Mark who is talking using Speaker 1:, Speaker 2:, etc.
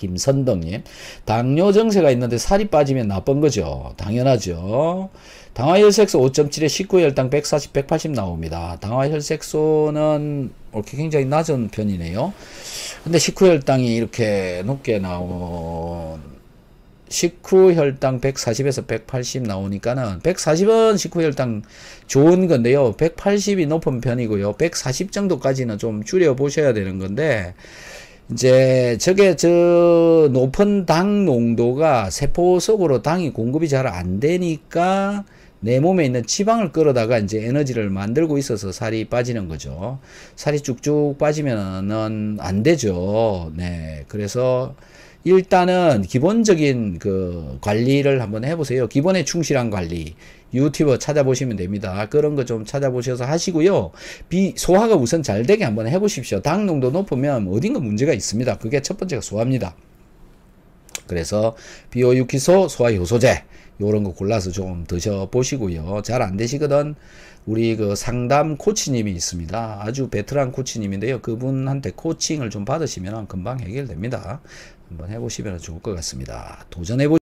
Speaker 1: 김선덕님. 당뇨 증세가 있는데 살이 빠지면 나쁜 거죠. 당연하죠. 당화혈색소 5.7에 19혈당 140, 180 나옵니다. 당화혈색소는 이렇게 굉장히 낮은 편이네요. 근데 19혈당이 이렇게 높게 나온 식후 혈당 140에서 180 나오니까는 140은 식후 혈당 좋은 건데요. 180이 높은 편이고요. 140 정도까지는 좀 줄여 보셔야 되는 건데 이제 저게 저 높은 당 농도가 세포 속으로 당이 공급이 잘 안 되니까 내 몸에 있는 지방을 끌어다가 이제 에너지를 만들고 있어서 살이 빠지는 거죠. 살이 쭉쭉 빠지면은 안 되죠. 네. 그래서 일단은 기본적인 그 관리를 한번 해보세요. 기본에 충실한 관리. 유튜버 찾아보시면 됩니다. 그런 거 좀 찾아보셔서 하시고요. 비, 소화가 우선 잘 되게 한번 해보십시오. 당 농도 높으면 어딘가 문제가 있습니다. 그게 첫 번째가 소화입니다. 그래서 비오유키소, 소화 효소제 요런 거 골라서 좀 드셔 보시고요. 잘 안 되시거든 우리 그 상담 코치님이 있습니다. 아주 베테랑 코치님인데요. 그분한테 코칭을 좀 받으시면 금방 해결됩니다. 한번 해보시면 좋을 것 같습니다. 도전해보